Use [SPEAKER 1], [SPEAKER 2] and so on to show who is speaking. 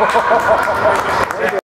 [SPEAKER 1] いいね。